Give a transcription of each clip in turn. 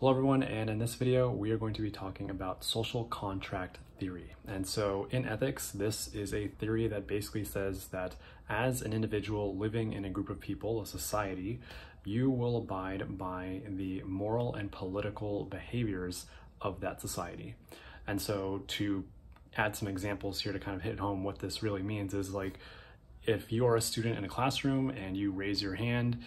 Hello everyone, and in this video we are going to be talking about social contract theory. And so in ethics, this is a theory that basically says that as an individual living in a group of people, a society, you will abide by the moral and political behaviors of that society. And so to add some examples here to kind of hit home what this really means is like if you are a student in a classroom and you raise your hand,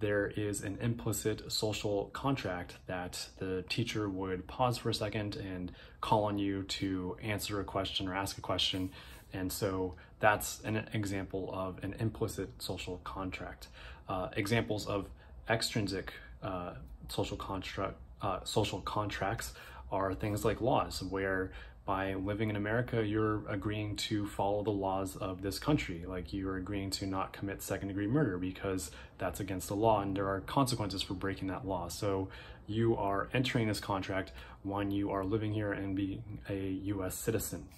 there is an implicit social contract that the teacher would pause for a second and call on you to answer a question or ask a question. And so that's an example of an implicit social contract. Uh, examples of extrinsic uh, social construct, uh, social contracts are things like laws where by living in America, you're agreeing to follow the laws of this country. Like you're agreeing to not commit second degree murder because that's against the law and there are consequences for breaking that law. So you are entering this contract when you are living here and being a US citizen.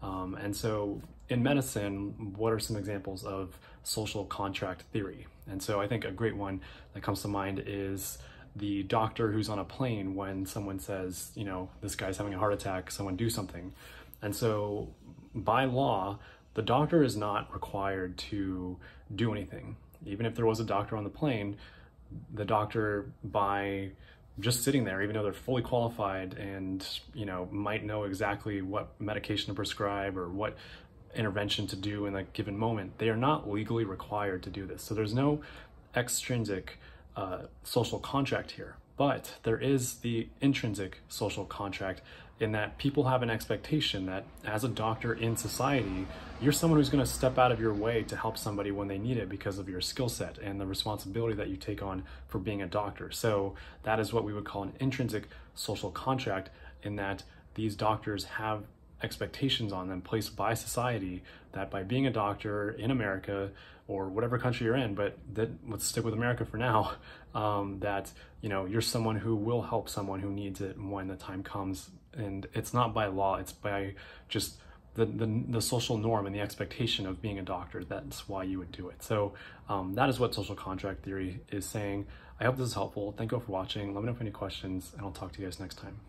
Um, and so in medicine, what are some examples of social contract theory? And so I think a great one that comes to mind is the doctor who's on a plane when someone says, you know, this guy's having a heart attack, someone do something. And so by law, the doctor is not required to do anything. Even if there was a doctor on the plane, the doctor by just sitting there, even though they're fully qualified and, you know, might know exactly what medication to prescribe or what intervention to do in a given moment, they are not legally required to do this. So there's no extrinsic uh, social contract here, but there is the intrinsic social contract in that people have an expectation that as a doctor in society, you're someone who's going to step out of your way to help somebody when they need it because of your skill set and the responsibility that you take on for being a doctor. So that is what we would call an intrinsic social contract in that these doctors have expectations on them placed by society that by being a doctor in America or whatever country you're in, but that let's stick with America for now, um, that you know you're someone who will help someone who needs it when the time comes, and it's not by law, it's by just the, the, the social norm and the expectation of being a doctor. That's why you would do it. So um, that is what social contract theory is saying. I hope this is helpful. Thank you all for watching. Let me know if you have any questions, and I'll talk to you guys next time.